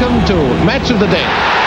Welcome to Match of the Day.